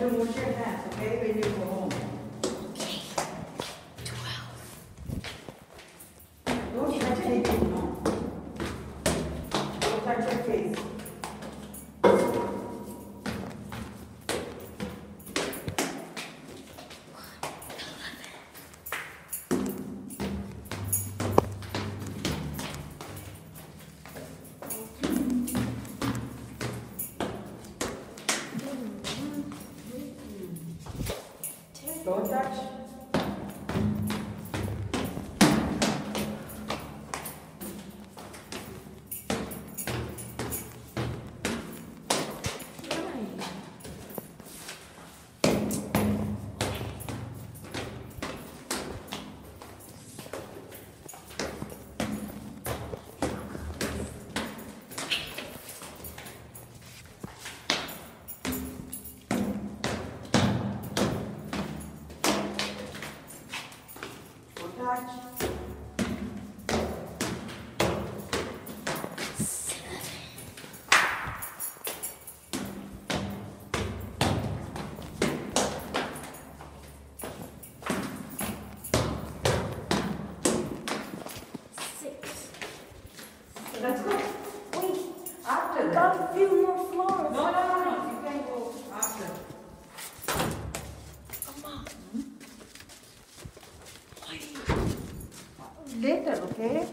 your hands, okay, when you go home. Don't touch. Six. Let's go. Wait, After that. got a few more floors. No, no, no, no, you can go after. Mama. Why do you? Later, okay?